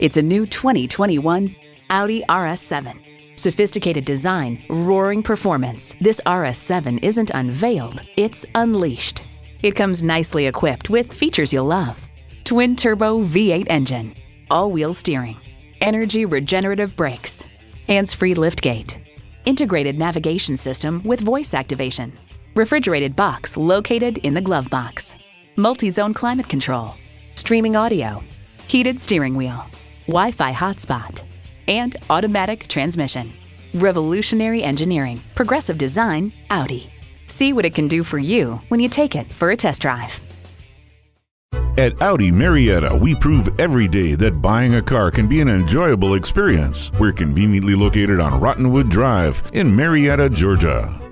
It's a new 2021 Audi RS7. Sophisticated design, roaring performance. This RS7 isn't unveiled, it's unleashed. It comes nicely equipped with features you'll love. Twin turbo V8 engine, all wheel steering, energy regenerative brakes, hands free liftgate, integrated navigation system with voice activation, refrigerated box located in the glove box, multi zone climate control, streaming audio, heated steering wheel, Wi Fi hotspot, and automatic transmission. Revolutionary engineering, progressive design, Audi. See what it can do for you when you take it for a test drive. At Audi Marietta, we prove every day that buying a car can be an enjoyable experience. We're conveniently located on Rottenwood Drive in Marietta, Georgia.